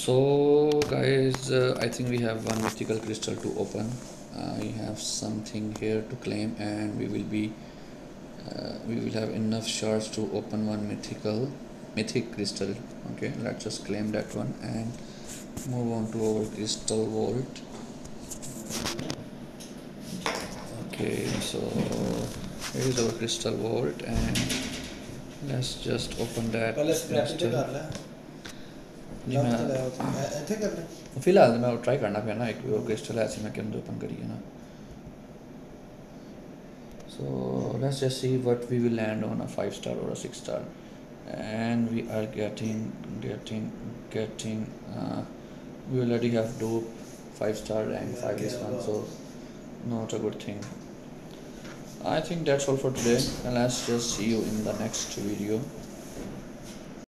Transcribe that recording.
so guys uh, I think we have one mystical crystal to open. I have something here to claim and we will be uh, we will have enough shards to open one mythical mythic crystal. Okay let's just claim that one and move on to our crystal vault. Okay so here is our crystal vault and let's just open that crystal. फिलहाल मैं try करना पैना इक orchestral ऐसी मैं किंदू open करियै ना so let's just see what we will land on a five star or a six star. And we are getting getting getting uh, we already have dope five star rank five this one so not a good thing. I think that's all for today. And let's just see you in the next video.